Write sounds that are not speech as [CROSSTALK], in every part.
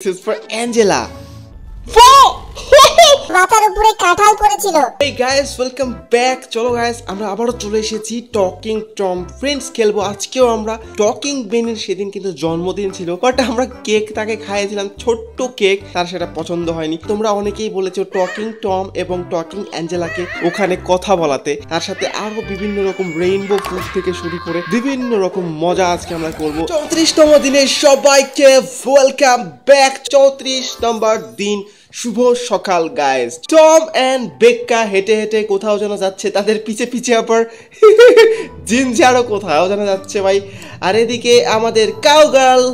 This is for Angela. মাথার উপরে কাঁঠাল পড়েছিল। Hey guys, welcome back. চলো guys, আমরা আবারও চলে এসেছি টকিং টম ফ্রেন্ডস খেলব। আজকেও আমরা টকিং বেনের সেদিন কিন্তু জন্মদিন ছিল বাট আমরা কেক তাকে খাইয়েছিলাম ছোট্ট কেক তার সেটা পছন্দ হয়নি। তোমরা অনেকেই বলেছ টকিং টম এবং টকিং অ্যাঞ্জেলাকে ওখানে কথা বলাতে। তার সাথে আরও বিভিন্ন রকম রেইনবো ফুড থেকে শুরু করে বিভিন্ন রকম মজা আজকে আমরা করব। চৌত্রিশতম দিনে সবাইকে ওয়েলকাম ব্যাক চৌত্রিশ নম্বর দিন শুভ সকাল গাইজ টম অ্যান্ড বেক্কা হেঁটে হেঁটে কোথাও যেন যাচ্ছে, তাদের পিছে পিছে আবার [LAUGHS] জিনজারও কোথাও যেন যাচ্ছে ভাই। আর এদিকে আমাদের কাউ গার্ল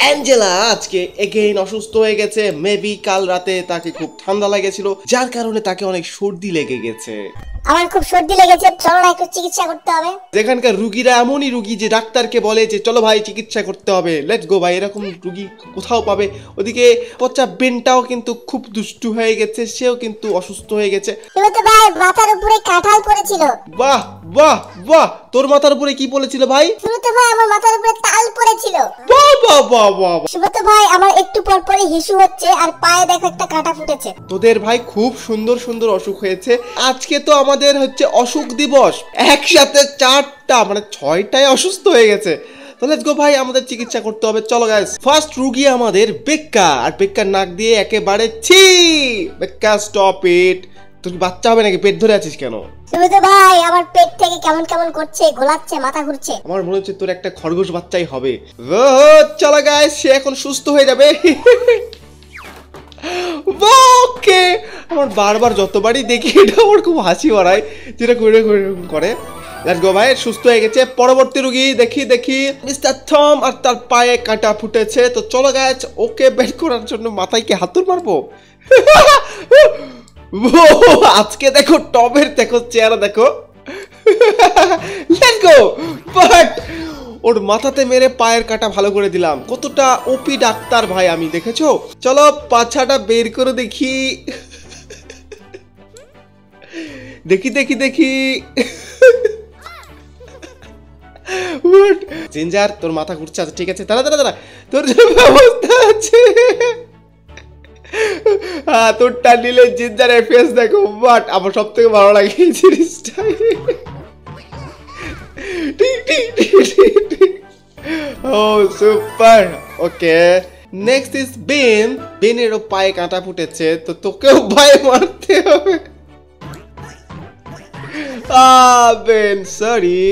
অ্যাঞ্জেলা আজকে এগেইন অসুস্থ হয়ে গেছে। মেবি কাল রাতে তাকে খুব ঠান্ডা লেগেছিল, যার কারণে তাকে অনেক সর্দি লেগে গেছে। আমার খুব সর্দি লেগেছে চলো না একটু চিকিৎসা করতে হবে। যেখানকার রুগীরা এমনই রুগী যে ডাক্তারকে বলে যে চলো ভাই চিকিৎসা করতে হবে লেটস গো ভাই। এরকম রুগী কোথাও পাবে? ওদিকে পচা বেনটাও কিন্তু খুব দুষ্টু হয়ে গেছে সেও কিন্তু অসুস্থ হয়ে গেছে। তুমি তো ভাই মাথার উপরে কাঁঠাল পড়েছিল। বাহ বাহ বাহ! তোর মাথার উপরে কি বলেছিল ভাই? সুব্রত ভাই আমার মাথার উপরে তাল পড়েছিল। বাহ বাহ বাহ বাহ। সুব্রত ভাই আমার একটু পর পরে হিসু হচ্ছে আর পায়ে দেখো একটা কাঁটা ফুটেছে। তোদের ভাই খুব সুন্দর সুন্দর অসুখ হয়েছে। আজকে তো আমাদের হচ্ছে অসুখ দিবস। একসাথে চারটা মানে ছয়টায় অসুস্থ হয়ে গেছে। তো লেটস গো ভাই আমাদের চিকিৎসা করতে হবে। চলো গাইস ফার্স্ট রুগী আমাদের বেক্কা। আর বেক্কার নাক দিয়ে একেবারে ছি! বেক্কা স্টপ ইট তোর বাচ্চা হবে নাকি? পেট ধরে আছিস কেন? সুব্রত ভাই আমার পেট থেকে কেমন কেমন করছে গোলাচ্ছে মাথা ঘুরছে। আমার মনে হচ্ছে তোর একটা খরগোশ বাচ্চাই হবে। চলো গাইস সে এখন সুস্থ হয়ে যাবে। [LAUGHS] ওকে আমার বারবার যতবারই দেখি, এটা আমার খুব হাসি বাড়ায়। যেটা করে করে। লেটস গো ভাই, সুস্থ হয়ে গেছে। পরবর্তী রুগী, দেখি দেখি। মিস্টার থম আর তার পায়ে কাঁটা ফুটেছে। তো চলো গাছ ওকে বের করার জন্য মাথায় কি হাতুর মারবো? [LAUGHS] আজকে দেখো টমের দেখো, চেহারা দেখো। লেটস গো বাট ওর মাথাতে মেরে পায়ের কাটা ভালো করে দিলাম। কতটা ওপি ডাক্তার ভাই আমি, দেখেছ? চলো পাছাটা বের করে দেখি। দেখি দেখি দেখি। জিঞ্জার তোর মাথা ঘুরছে আচ্ছা ঠিক আছে, দাঁড়া দাঁড়া দাঁড়া। তোর যে ব্যবস্থা আছে। হ্যাঁ তোরটা নিলে জিঞ্জারের ফেস দেখো। বাট আমার সব থেকে ভালো লাগে এই জিনিসটাই। ও super okay next is Ben বেনেরও পায়ে কাঁটা ফুটেছে, তো তোকেও পায়ে মারতে হবে। আহ Ben sorry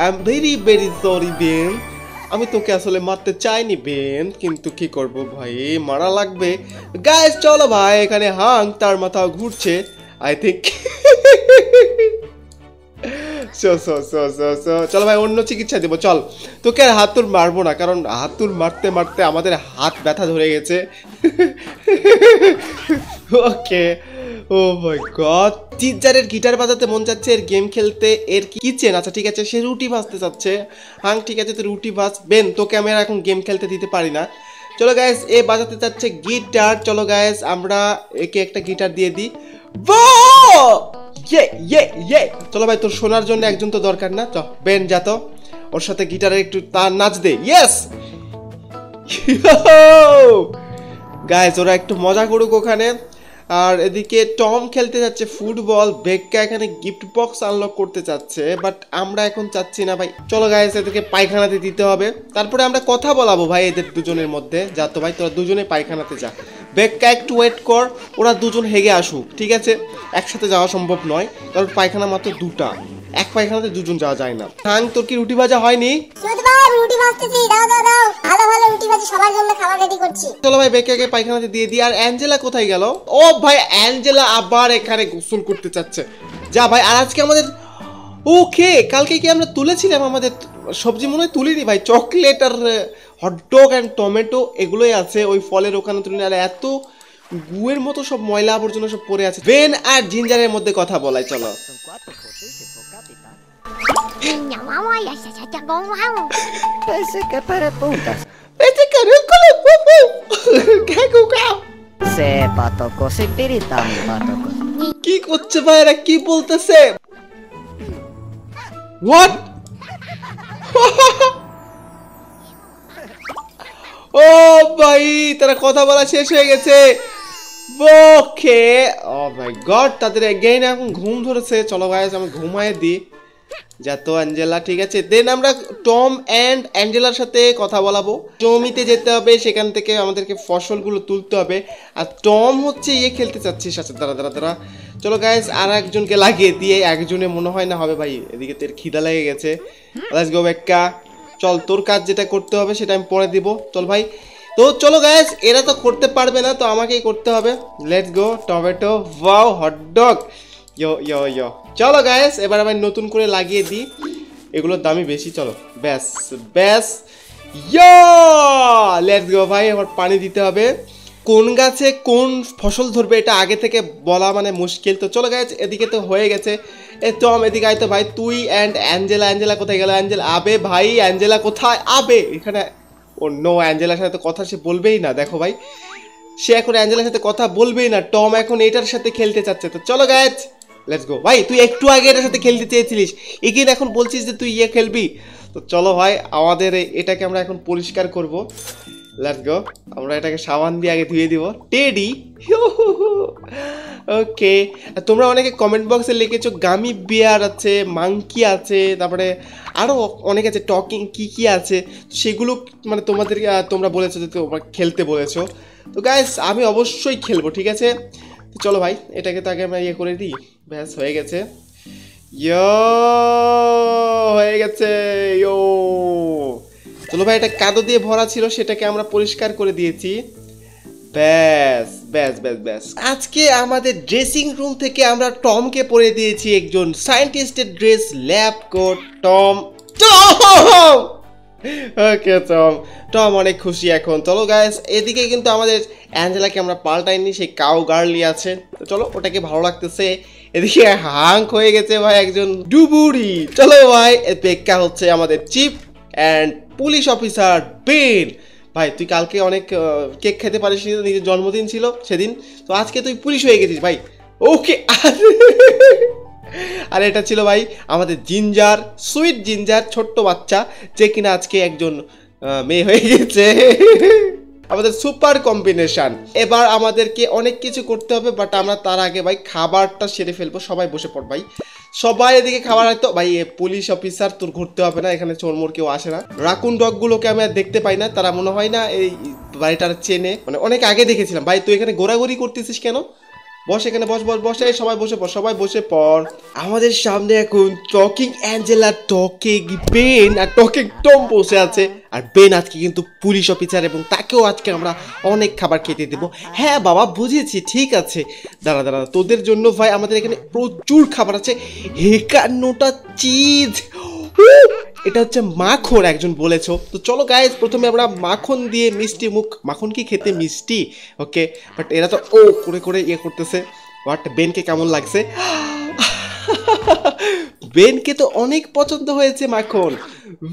I am very very sorry Ben আমি তোকে আসলে মারতে চাইনি বেন কিন্তু কি করব ভাই? মারা লাগবে। গাইস চলো ভাই, এখানে হাং তার মাথা ঘুরছে। I think so so so চলো ভাই, অন্য চিকিৎসা দেবো, চল। তোকে আর হাতুর মারবো না, কারণ হাতুর মারতে মারতে আমাদের হাত ব্যথা ধরে গেছে। ওকে ও মাই গড টিচারের গিটার বাজাতে মন যাচ্ছে, এর গেম খেলতে, এর কিচেন আচ্ছা ঠিক আছে, সে রুটি ভাজতে চাচ্ছে। হাং, ঠিক আছে তো রুটি ভাজ। বেন, তোকে আমি আর এখন গেম খেলতে দিতে পারি না। চলো গাইস এ বাজাতে চাচ্ছে গিটার। চলো গাইস আমরা একে একটা গিটার দিয়ে দিই। বাহ! ইয়ে ইয়ে ইয়ে। চলো ভাই, তোর শোনার জন্য একজন তো দরকার না। চ, বেন, যা তো। ওর সাথে গিটারে একটু তার নাচ দে। ইয়েস গাইস ওরা একটু মজা করুক ওখানে। আর এদিকে টম খেলতে যাচ্ছে ফুটবল। বেক্কা এখানে গিফট বক্স আনলক করতে চাচ্ছে বাট আমরা এখন চাচ্ছি না ভাই। চলো গাইস এদেরকে পায়খানাতে দিতে হবে। তারপরে আমরা কথা বলাবো ভাই, এদের দুজনের মধ্যে। যা তো ভাই, তোরা দুজনে পায়খানাতে যা। বেক্কা একটু ওয়েট কর ওরা দুজন হেগে আসুক ঠিক আছে? একসাথে যাওয়া সম্ভব নয় কারণ পায়খানা মাত্র দুটা। এক পায়খানাতে দুজন যাওয়া যায় না। হাং তোর কি রুটি ভাজা হয়নি? সুব্রত ভাই আমি রুটি ভাজতেছি দাও দাও দাও। ভালো ভালো রুটি ভাজি সবার জন্য খাবার রেডি করছি। চলো ভাই বেকাকে পায়খানাতে দিয়ে দিই। আর অ্যাঞ্জেলা কোথায় গেল? ও ভাই অ্যাঞ্জেলা আবার এখানে গোসল করতে চাচ্ছে। যা ভাই আর আজকে আমাদের ওকে কালকে কি আমরা তুলেছিলাম আমাদের সবজি মনে হয় তুলিনি ভাই চকলেট আর হটডগ অ্যান্ড টমেটো এগুলোই আছে ওই ফলের ওখানে তুলিনি আর এত গুয়ের মতো সব ময়লা আবর্জনা সব পড়ে আছে। বেন আর জিঞ্জারের মধ্যে কথা বলাই চলো. [LAUGHS] কি করছে ভাই এরা কি বলতেছে? হোয়াট ও ভাই তারা কথা বলা শেষ হয়ে গেছে। ওকে ও মাই গড তাদের এগেইন এখন ঘুম ধরেছে। চলো গাইস আমি ঘুমায় দিই। যা তো অ্যাঞ্জেলা, ঠিক আছে? দেন আমরা টম অ্যান্ড অ্যাঞ্জেলার সাথে কথা বলাবো। জমিতে যেতে হবে, সেখান থেকে আমাদেরকে ফসলগুলো তুলতে হবে। আর টম হচ্ছে ইয়ে খেলতে চাচ্ছিস আচ্ছা দাঁড়া দাঁড়া দাঁড়া। চলো গাইস আর একজনকে লাগিয়ে দিয়ে একজনে মনে হয় না হবে ভাই, এদিকে তোর খিদা লেগে গেছে। লেটস গো বেক্কা চল, তোর কাজ যেটা করতে হবে সেটা আমি পরে দিব। চল ভাই। তো চলো গাইস এরা তো করতে পারবে না, তো আমাকেই করতে হবে। Let's go tomato wow hot dog yo yo yo চলো গাইস এবার আমি নতুন করে লাগিয়ে দিই। এগুলোর দামই বেশি, চলো। ব্যাস ব্যাস। ইয়ো লেটস গো ভাই, এবার পানি দিতে হবে। কোন গাছে কোন ফসল ধরবে এটা আগে থেকে বলা মানে মুশকিল। তো চলো গাইস এদিকে তো হয়ে গেছে। এ টম, এদিকে আয় তো ভাই। তুই অ্যান্ড অ্যাঞ্জেলা অ্যাঞ্জেলা কোথায় গেল? অ্যাঞ্জেলা, আবে ভাই, অ্যাঞ্জেলা কোথায়? আবে! এখানে অন্য অ্যাঞ্জেলার সাথে তো কথা সে বলবেই না, দেখো ভাই। সে এখন অ্যাঞ্জেলার সাথে কথা বলবেই না। টম এখন এটার সাথে খেলতে চাচ্ছে। তো চলো গাইজ লেটস গো ভাই, তুই একটু আগে এটার সাথে খেলতে চেয়েছিলিস। এগিয়ে এখন বলছিস যে তুই ইয়ে খেলবি। তো চলো ভাই, আমাদের এটাকে আমরা এখন পরিষ্কার করব। লেটস গো আমরা এটাকে সাবান দিয়ে আগে ধুয়ে দিব। টেডি ওকে তোমরা অনেকে কমেন্ট বক্সে লিখেছো গামি বিয়ার আছে মাংকি আছে, তারপরে আরও অনেক আছে টকিং কি কি আছে? সেগুলো মানে তোমাদের তোমরা বলেছ যে তোমরা খেলতে বলেছ। তো গাইস আমি অবশ্যই খেলব, ঠিক আছে? তো চলো ভাই, এটাকে তো আগে আমরা ইয়ে করে দিই। ব্যাস, হয়ে গেছে। ইয়ো হয়ে গেছে। ইয়ো চলো ভাই, এটা কাদো দিয়ে ভরা ছিল, সেটাকে আমরা পরিষ্কার করে দিয়েছি। ব্যাস ব্যাস ব্যাস ব্যাস। আজকে আমাদের ড্রেসিং রুম থেকে আমরা টমকে পরে দিয়েছি একজন সায়েন্টিস্টের dress lab coat Tom. Tom! Okay, Tom. Tom অনেক খুশি এখন। চলো গাইস এদিকে কিন্তু আমাদের অ্যাঞ্জেলাকে আমরা পাল্টাইনি, সেই কাউ গার্লি আছে। তো চলো, ওটাকে ভালো লাগতেছে। এদিকে হাঙ্ক হয়ে গেছে ভাই, একজন ডুবুরি। চলো ভাই পেক্কা হচ্ছে আমাদের chief and police officer Ben ভাই, তুই কালকে অনেক কেক খেতে পারিস নিজের জন্মদিন ছিল সেদিন, তো আজকে তুই পুলিশ হয়ে গেছিস ভাই। ওকে আর এটা ছিল ভাই আমাদের জিঞ্জার, সুইট জিঞ্জার, ছোট্ট বাচ্চা, যে কিনা আজকে একজন মেয়ে হয়ে গেছে। আমাদের সুপার কম্বিনেশন। এবার আমাদেরকে অনেক কিছু করতে হবে বাট আমরা তার আগে ভাই খাবারটা সেরে ফেলব, সবাই বসে পড় ভাই। সবাই এদিকে খাবার হয়তো ভাই পুলিশ অফিসার তোর ঘুরতে হবে না, এখানে চোরমোর কেউ আসে না। রাকুন ডগগুলোকে আমি আর দেখতে পাই না, তারা মনে হয় না এই বাড়িটার চেনে মানে অনেক আগে দেখেছিলাম। ভাই তুই এখানে ঘোরাঘুরি করতেছিস কেন? বস এখানে, বস বস বস সবাই বসে পড়, সবাই বসে পড়। আমাদের সামনে এখন টকিং অ্যাঞ্জেলা টকিং বেন আর টকিং টম বসে আছে। আর বেন আজকে কিন্তু পুলিশ অফিসার এবং তাকেও আজকে আমরা অনেক খাবার খেতে দেব। হ্যাঁ বাবা, বুঝেছি, ঠিক আছে। দাঁড়া দাঁড়া, তোদের জন্য ভাই আমাদের এখানে প্রচুর খাবার আছে। একান্নটা চিজ এটা হচ্ছে মাখন একজন বলেছ। তো চলো গাইজ প্রথমে আমরা মাখন দিয়ে মিষ্টি মুখ, মাখন কি খেতে মিষ্টি? ওকে বাট এরা তো ও করে করে ইয়ে করতেছে। বাট বেনকে কেমন লাগছে? [LAUGHS] বেনকে তো অনেক পছন্দ হয়েছে মাখন।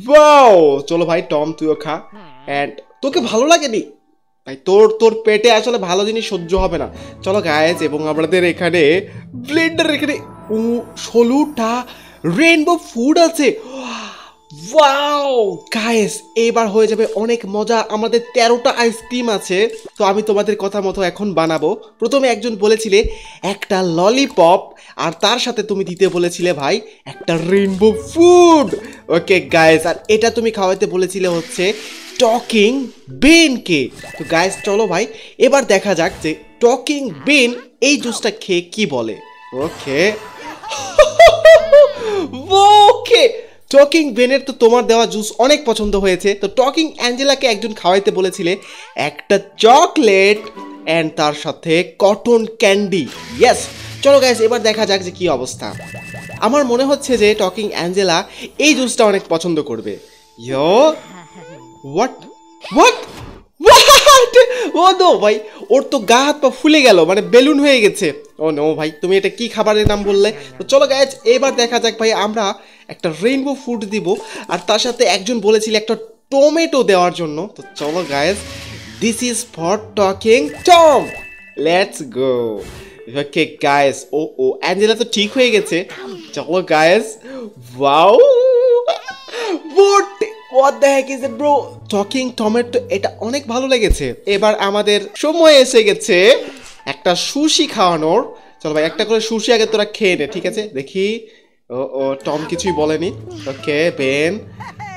ওয়াও চলো ভাই, টম, তুইও খা। অ্যান্ড তোকে ভালো লাগেনি? ভাই তোর তোর পেটে আসলে ভালো জিনিস সহ্য হবে না। চলো গায়েজ এবং আমাদের এখানে ব্লেন্ডার এখানে ও ষোলোটা রেনবো ফুড আছে। ওয়াও গায়েস এবার হয়ে যাবে অনেক মজা। আমাদের তেরোটা আইসক্রিম আছে। তো আমি তোমাদের কথা মতো এখন বানাবো। প্রথমে একজন বলেছিলে, একটা ললিপপ আর তার সাথে তুমি দিতে বলেছিলে, ভাই, একটা রেনবো ফুড ওকে গায়েস আর এটা তুমি খাওয়াতে বলেছিলে হচ্ছে টকিং বেনকে তো গায়েস চলো ভাই, এবার দেখা যাক যে টকিং বেন এই জুসটা খেয়ে কি বলে। ওকে ওকে [LAUGHS] টকিং বেনের তো তোমার দেওয়া জুস অনেক পছন্দ হয়েছে। তো টকিং অ্যাঞ্জেলাকে একজন খাওয়াইতে বলেছিলে, একটা চকলেট অ্যান্ড তার সাথে কটন ক্যান্ডি ইয়েস চলো গ্যাস এবার দেখা যাক যে কি অবস্থা। আমার মনে হচ্ছে যে টকিং অ্যাঞ্জেলা এই জুসটা অনেক পছন্দ করবে। Yo what what [LAUGHS] O no ভাই, ওর তো গা হাত পা ফুলে গেল মানে বেলুন হয়ে গেছে। ও নো ভাই, তুমি এটা কি খাবারের নাম বললে? তো চলো গাইজ এবার দেখা যাক ভাই, আমরা একটা রেইনবো ফুড দিব, আর তার সাথে একজন বলেছিল একটা টমেটো দেওয়ার জন্য। তো চলো guys this is for talking Tom let's go okay guys oh oh Angela তো ঠিক হয়ে গেছে। চলো guys wow? What the heck is it bro talking tomato এটা অনেক ভালো লেগেছে। এবার আমাদের সময় এসে গেছে একটা সুশি খাওয়ানোর। চলো ভাই, একটা করে সুশি আগে তোরা খেয়ে নে, ঠিক আছে? দেখি। ও ও, টম কিছুই বলেনি। Okay, Ben.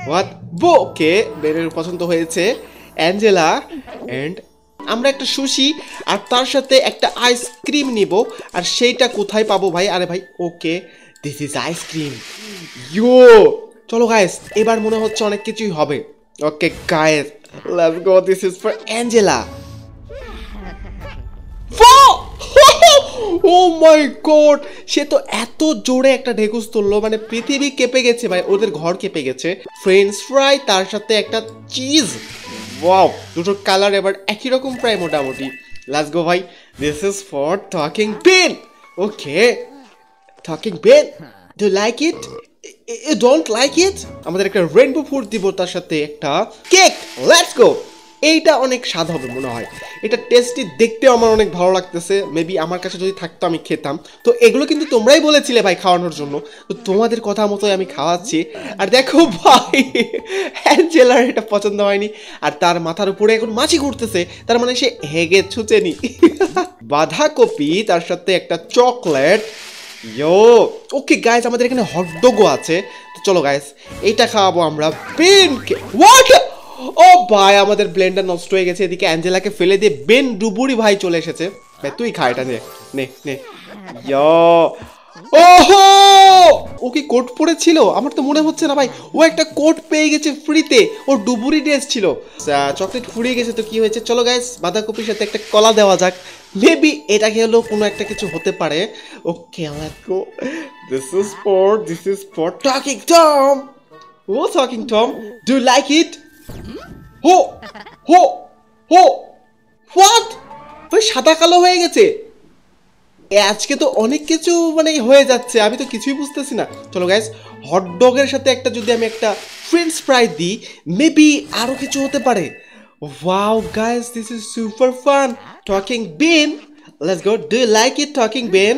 হোয়াট? বো ওকে বেনের পছন্দ হয়েছে। অ্যাঞ্জেলা অ্যান্ড আমরা একটা সুশি আর তার সাথে একটা আইসক্রিম নিব। আর সেইটা কোথায় পাবো ভাই? আরে ভাই, okay this is ice cream yo! চলো গায়েস এবার মনে হচ্ছে অনেক কিছুই হবে। Okay guys let's go this is for Angela oh my god সে তো এত জোরে একটা ঢেকুস তুললো মানে পৃথিবী কেঁপে গেছে ভাই ওদের ঘর কেঁপে গেছে। ফ্রেঞ্চ ফ্রাই তার সাথে একটা চিজ ওয়াও দুটো কালার এবার একই রকম প্রায় মোটামুটি। লাস্ট গো ভাই this is for talking Ben okay talking Ben do like it you don't like it আমাদের একটা রেনবো ফুড দিব তার সাথে একটা কেক লেটস গো এইটা অনেক স্বাদ হবে মনে হয়। এটা টেস্টি দেখতেও আমার অনেক ভালো লাগতেছে। মেবি আমার কাছে যদি থাকতো, আমি খেতাম। তো এগুলো কিন্তু তোমরাই বলেছিলে ভাই খাওয়ানোর জন্য। তো তোমাদের কথা মতোই আমি খাওয়াচ্ছি। আর দেখো ভাই অ্যাঞ্জেলার এটা পছন্দ হয়নি। আর তার মাথার উপরে এখন মাছি ঘুরতেছে। তার মানে সে হেগে ছুচেনি। বাঁধাকপি, তার সাথে একটা চকলেট ইয়ো ওকে গাইস আমাদের এখানে হটডগও আছে। তো চলো গাইস খাওয়াবো আমরা। বেন হোয়াট ও ভাই, আমাদের ব্লেন্ডার নষ্ট হয়ে গেছে। এদিকে অ্যাঞ্জেলাকে ফেলে দিয়ে বেন ডুবুরি ভাই চলে এসেছে। ভাই তুই খা এটা নে নে নে। ইয়ো ওহো! ও কি কোট পরেছিল? আমার তো মনে হচ্ছে না ভাই, ও একটা কোট পেয়ে গেছে ফ্রিতে ও ডুবুরি ড্রেস ছিল। চকলেট ফুরিয়ে গেছে, তো কি হয়েছে? চলো গাইস বাঁধাকপির সাথে একটা কলা দেওয়া যাক। মেবি এটা খেলেও কোনো একটা কিছু হতে পারে। Okay let's go this is for this is for talking Tom oh talking Tom do like it ho ho ho what ভাই সাদা কালো হয়ে গেছে। আজকে তো অনেক কিছু মানে হয়ে যাচ্ছে, আমি তো কিছুই বুঝতেছি না। চলো গাইস হটডগের সাথে একটা যদি আমি একটা ফ্রেঞ্চ ফ্রাই দিই মেবি আরও কিছু হতে পারে। Wow guys this is super fun talking Ben let's go do you like it talking Ben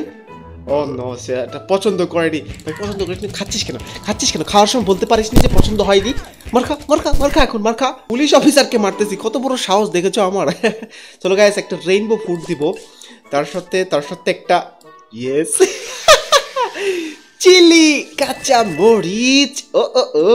oh no সে এটা পছন্দ করেনি। ভাই, পছন্দ করিস খাচ্ছিস কেন? খাচ্ছিস কেন? খাওয়ার সময় বলতে পারিস যে পছন্দ হয়নি? মারখা মারখা মারখা এখন মারখা পুলিশ অফিসারকে মারতেছি। কত বড় সাহস দেখেছ আমার? [LAUGHS] চলো গাইস একটা রেইনবো ফুড দিব। তার সাথে তার সাথে একটা ইয়েস চিলি কাঁচা মরিচ ও ও ও।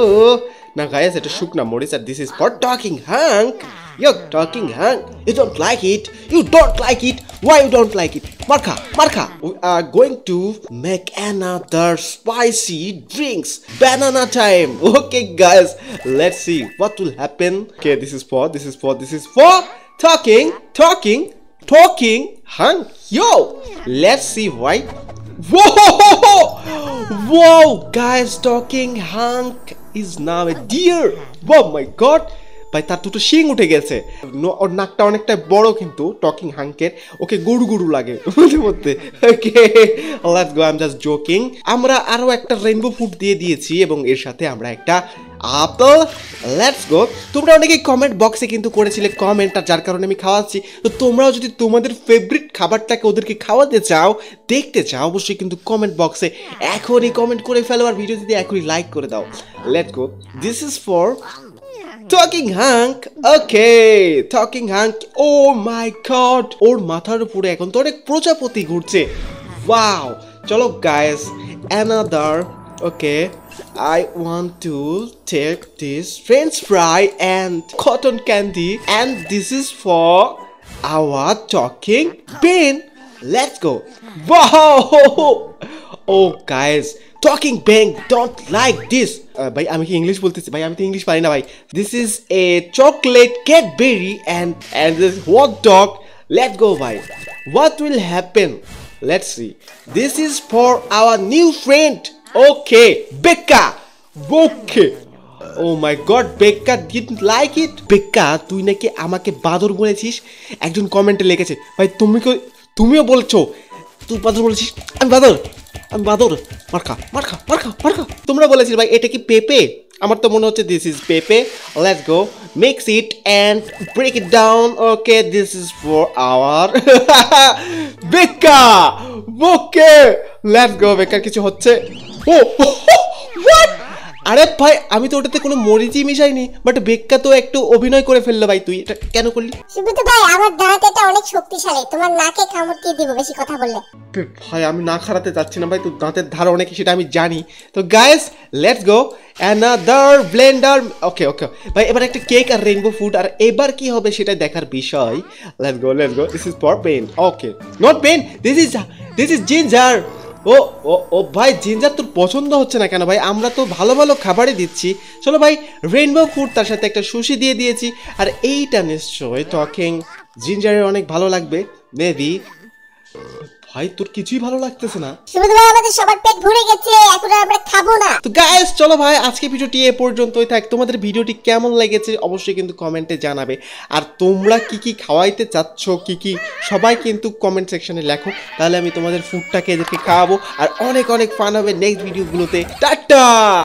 Now guys, it is Shukna Moris and this is for Talking Hunk. You're talking hunk. You don't like it. You don't like it. Why you don't like it? Marka, Marka, we are going to make another spicy drinks. Banana time. [LAUGHS] Okay guys, let's see what will happen. Okay, this is for, this is for, this is for talking, talking, talking hunk. Yo, let's see why. [LAUGHS] Whoa! Whoa, guys, talking hunk is now a deer. Oh my god! ভাই, তার দুটো শিং উঠে গেছে। ওর নাকটা অনেকটা বড় কিন্তু, টকিং হাঙ্কের ওকে গুড়ু গুড়ু লাগে, মধ্যে মধ্যে। জোকিং আমরা আরও একটা রেইনবো ফুড দিয়ে দিয়েছি এবং এর সাথে আমরা একটা আপেল লেটস গো তোমরা অনেকেই কমেন্ট বক্সে কিন্তু করেছিলে কমেন্ট আর যার কারণে আমি খাওয়াচ্ছি। তো তোমরাও যদি তোমাদের ফেভারিট খাবারটাকে ওদেরকে খাওয়াতে চাও, দেখতে চাও, অবশ্যই কিন্তু কমেন্ট বক্সে এখনই কমেন্ট করে ফেলো, আর ভিডিও যদি এখনই লাইক করে দাও। Let's go this is for Talking hunk okay talking hunk oh my god ওর মাথার উপরে এখন তো অনেক প্রজাপতি ঘুরছে ওয়াও চলো guys another okay I want to take this french fry and cotton candy and this is for our talking bin. Let's go. Wow! [LAUGHS] Oh guys, Talking bang don't like this. Uh, ভাই আমি কি English বলতেছি? ভাই আমি তো English পারি না ভাই. This is a chocolate Cadbury and and this hot dog let go ভাই. What will happen let's see this is for our new friend okay Becca okay oh my god Becca did like it Becca তুই নাকি আমাকে বাদর বলেছিস? একজন কমেন্টে লিখেছে। ভাই তুমি তুমিও বলছো। তুই বাদর বলেছিস? আমি বাদর। বাদর। মারখা মারখা মারখা মারখা তোমরা বলেছিলে ভাই, এটা কি পেপে? আমার তো মনে হচ্ছে দিস ইজ পেপে। Let's go mix it and break it down okay this is for our Becca okay let's গো বেকার কিছু হচ্ছে? [LAUGHS] ও হোয়াট আরে ভাই আমি তো ওটাতে কোনো মরিচই মিশাইনি বাট বেক্কা তো একটু অভিনয় করে ফেলল ভাই তুই এটা কেন করলি? সুব্রত ভাই আমার দাঁত এটা অনেক শক্তিশালী তোমার নাকে কামড় দিয়ে দিব বেশি কথা বললে। ভাই আমি না খারাতে যাচ্ছি না ভাই তোর দাঁতের ধার অনেক সেটা আমি জানি। তো guys let's go another blender okay okay ভাই এবার একটা কেক আর রেইনবো ফুড আর এবার কি হবে সেটা দেখার বিষয়। Let's go let's go this is for Ben okay not Ben this is this is ginger oh oh ভাই, জিঞ্জার তোর পছন্দ হচ্ছে না কেন ভাই? আমরা তো ভালো ভালো খাবারই দিচ্ছি। চলো ভাই রেইনবো ফুড তার সাথে একটা সুশি দিয়ে দিয়েছি। আর এইটা নিশ্চয়ই টকিং জিঞ্জারের অনেক ভালো লাগবে। মেবি ভাই তোর কিছুই ভালো লাগতেছে না। সুব্রত ভাই আমাদের সবার পেট ভরে গেছে এখন আর আমরা খাব না। তো গাইস চলো ভাই আজকে ভিডিওটি এ পর্যন্তই থাক। তোমাদের ভিডিওটি কেমন লেগেছে অবশ্যই কিন্তু কমেন্টে জানাবে। আর তোমরা কি কি খাওয়াইতে চাচ্ছ কি কি সবাই কিন্তু কমেন্ট সেকশনে লেখো। তাহলে আমি তোমাদের ফুডটাকে এদেরকে খাওয়াবো। আর অনেক অনেক ফান হবে নেক্সট ভিডিওগুলোতে টাটা!